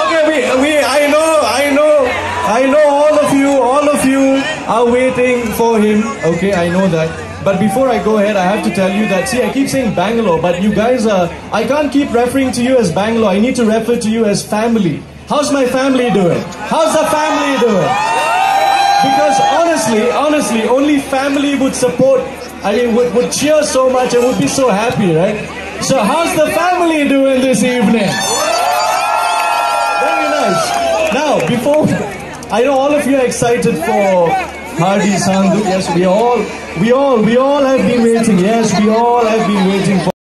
Okay, we, we, I know, I know, I know all of you, all of you are waiting for him. Okay, I know that. But before I go ahead, I have to tell you that, see, I keep saying Bangalore, but you guys are, I can't keep referring to you as Bangalore. I need to refer to you as family. How's my family doing? How's the family doing? Because honestly, honestly, only family would support, I mean, would, would cheer so much and would be so happy, right? So how's the family doing this evening? Very nice. Now, before I know all of you are excited for Hardy Sandhu. Yes, we all, we all, we all have been waiting. Yes, we all have been waiting for.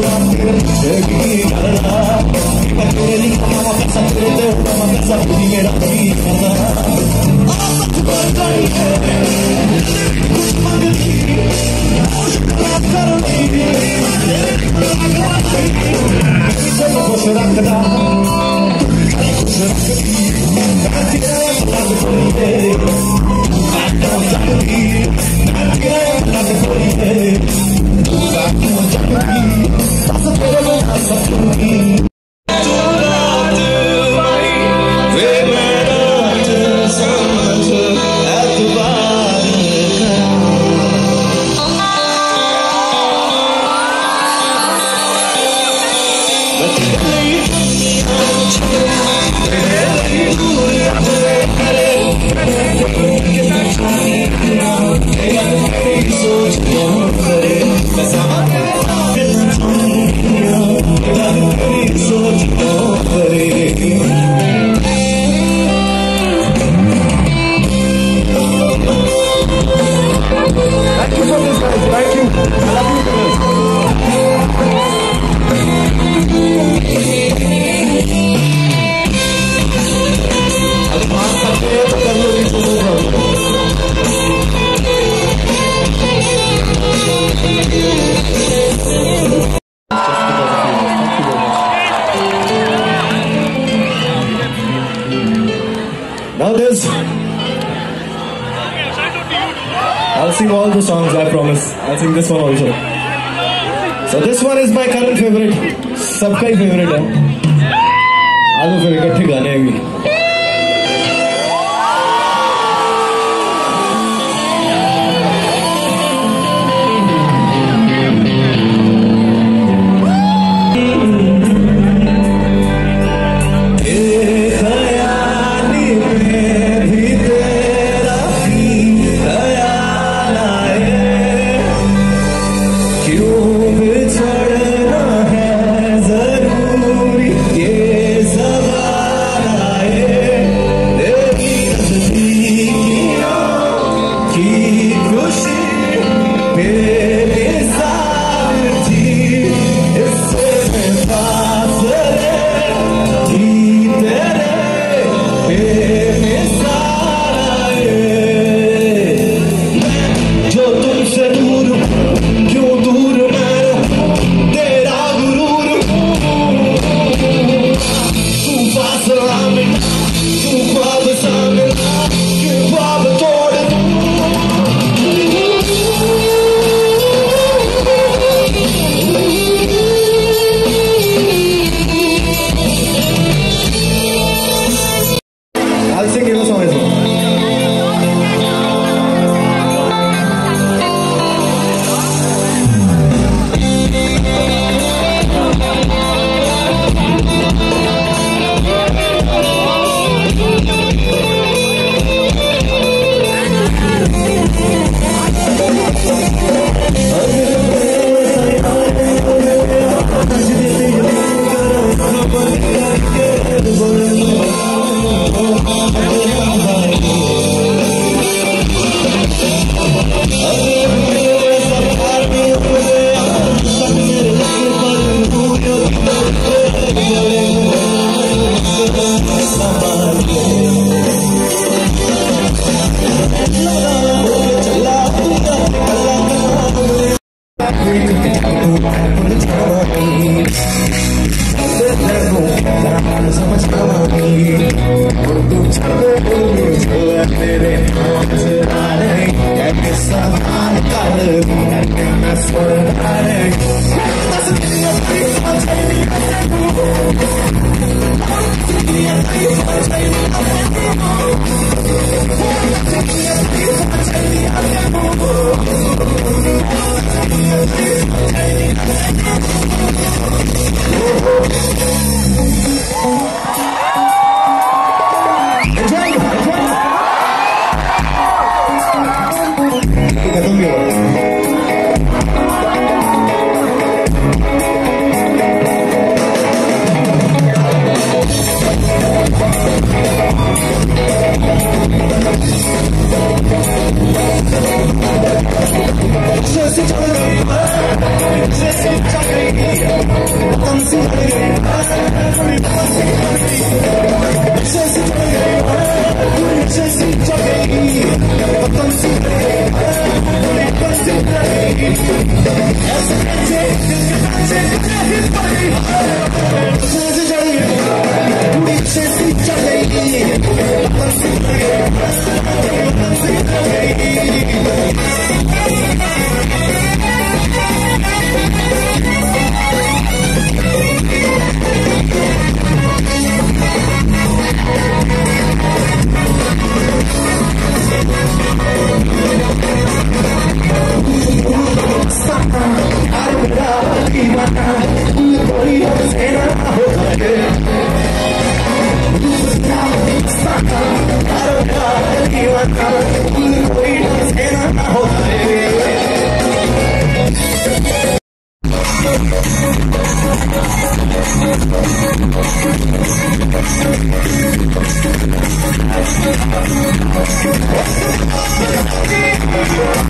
I'm só um família. Now there's. I'll sing all the songs, I promise. I'll sing this one also. So this one is my current favorite. सबका ही favorite है. आलो फिर इकट्ठे गाने हैं भी. Hey, hey, hey,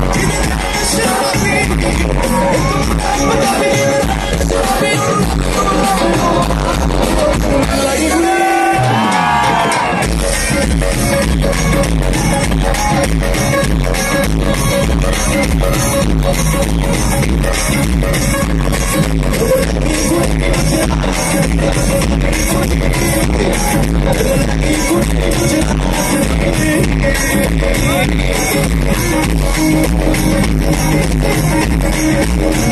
It's Yeah.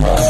Bye.